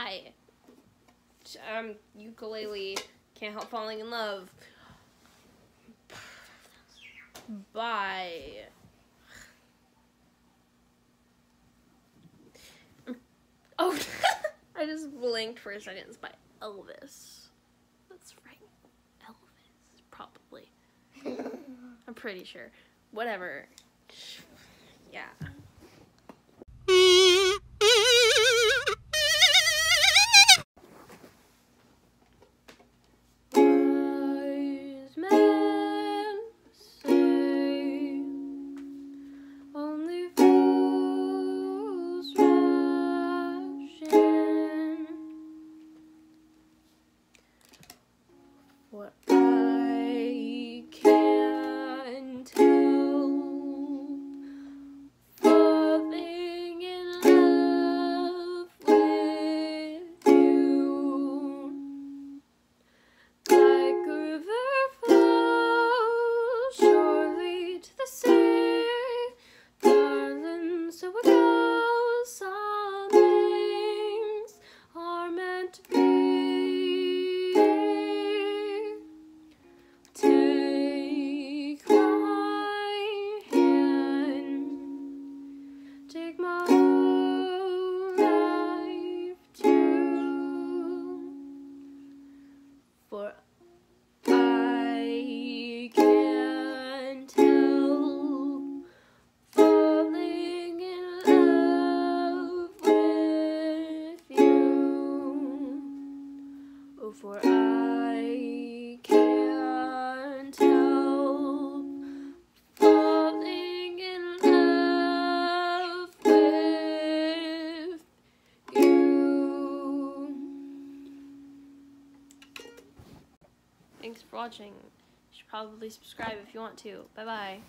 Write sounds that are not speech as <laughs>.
Bye. Um, ukulele can't help falling in love. Bye. Oh, <laughs> I just blinked for a second. It's by Elvis. That's right. Elvis, probably. <laughs> I'm pretty sure. Whatever. Yeah. What For I can tell falling in love with you. Oh, for Thanks for watching. You should probably subscribe if you want to. Bye bye.